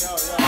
yo, yo.